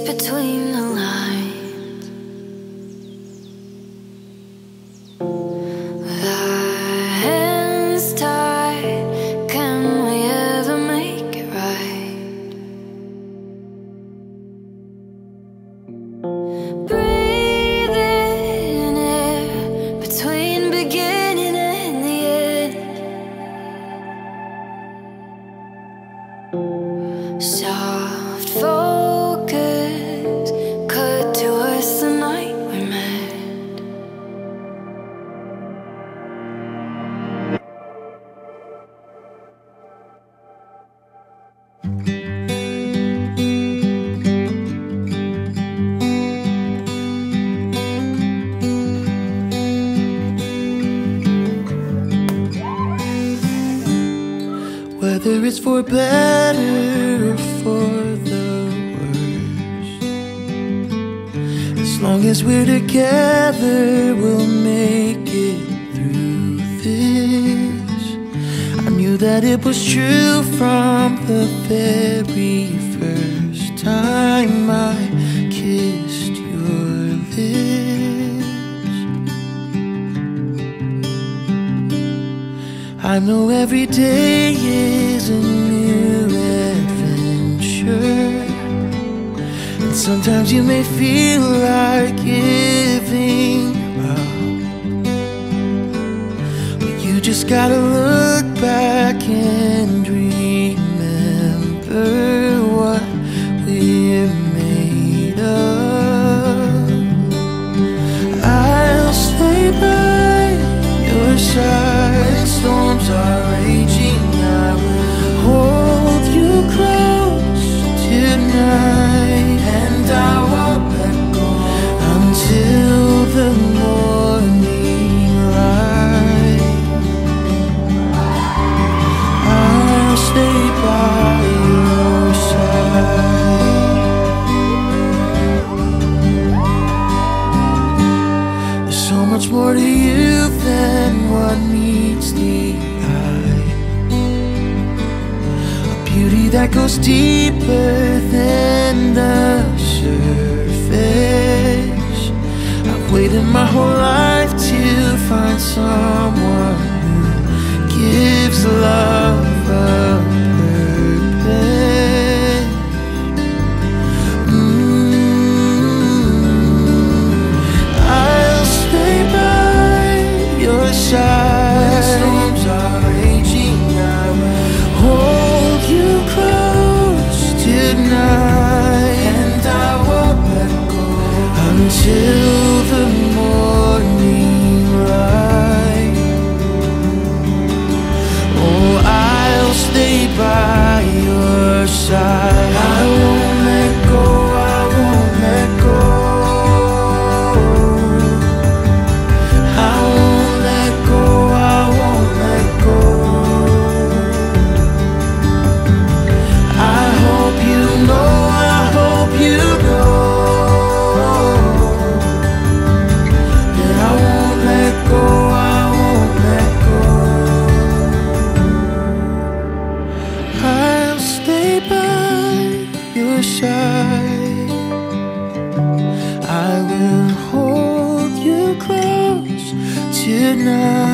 between the lines. Hands tied, can we ever make it right? Breathing air between beginning and the end. Soft Whether it's for better or for the worse. As long as we're together, we'll make it that it was true from the very first time I kissed your lips. I know every day is a new adventure. And sometimes you may feel like giving up. But you just gotta look back and remember what we're made of. I'll stay by your side that goes deeper than the surface. I've waited my whole life to find someone who gives love tonight.